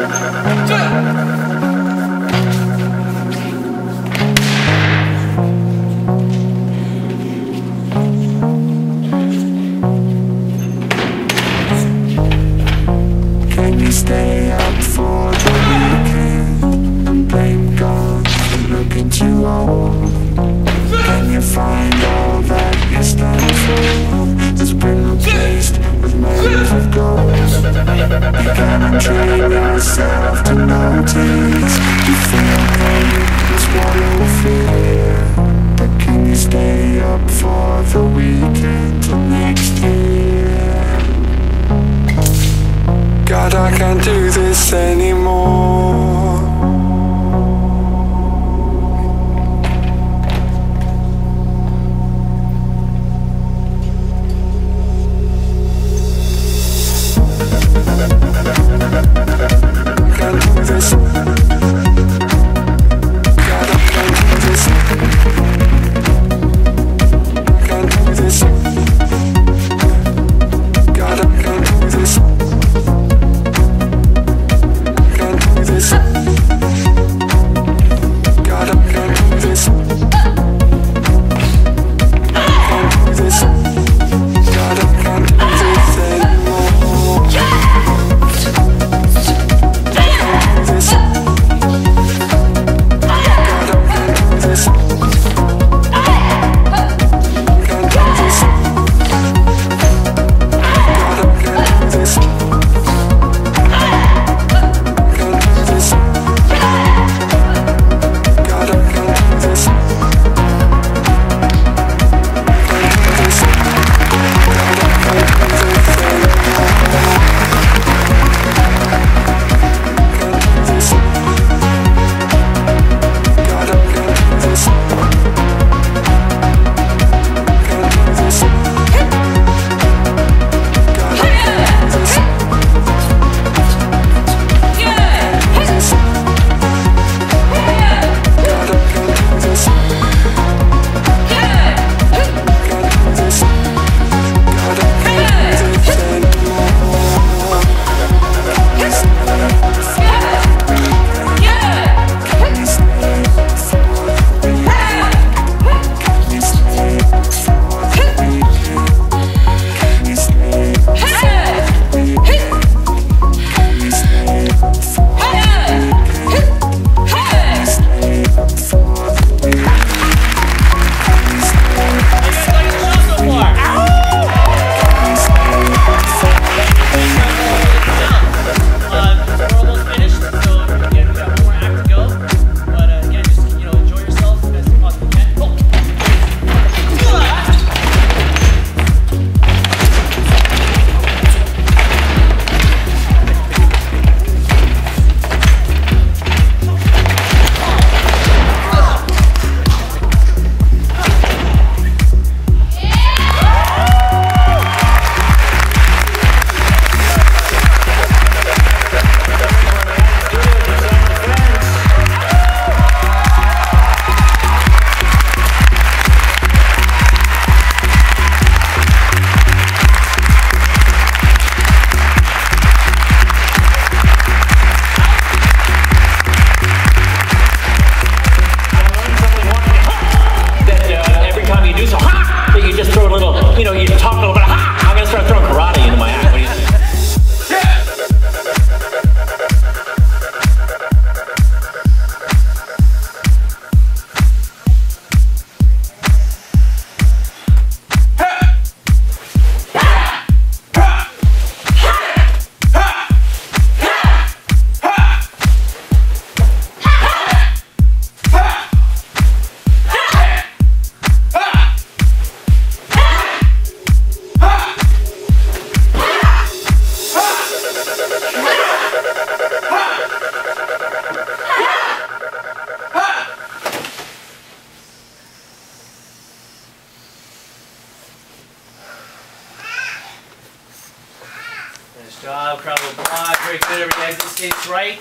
Two. job, crowd will block, break good, every exit stays right.